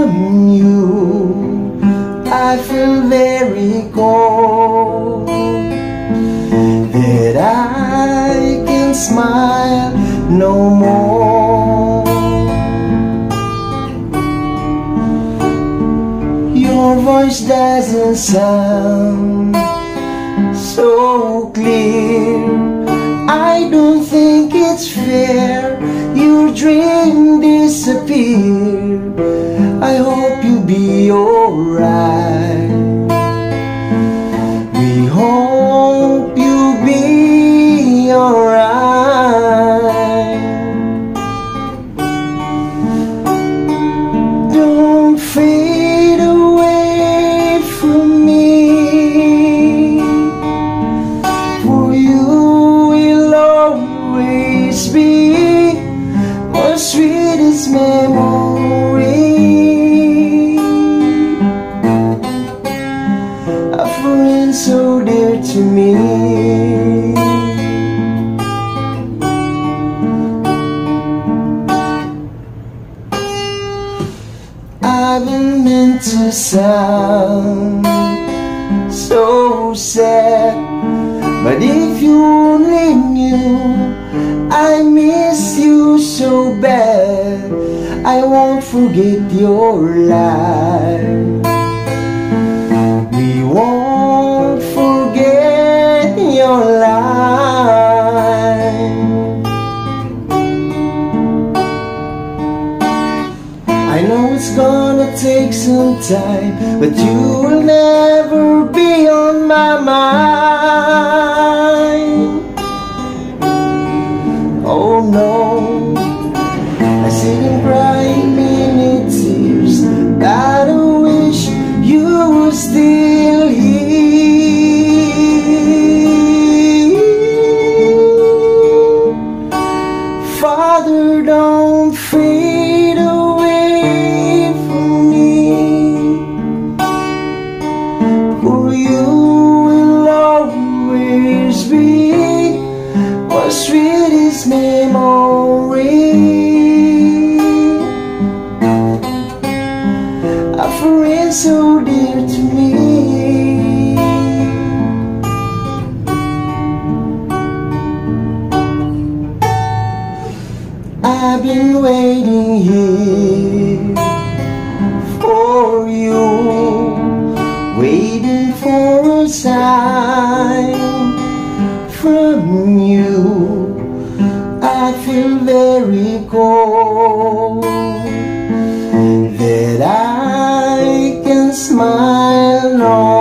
from you. I feel very cold. That I can smile no more. Your voice doesn't sound so clear. I don't think it's fair. Your dream disappeared. I've been meant to sound so sad. But if you only knew I miss you so bad. I won't forget your life take some time, but you will never be on my mind. My sweetest memory. A friend so dear to me. I've been waiting here feel very cold That I can smile no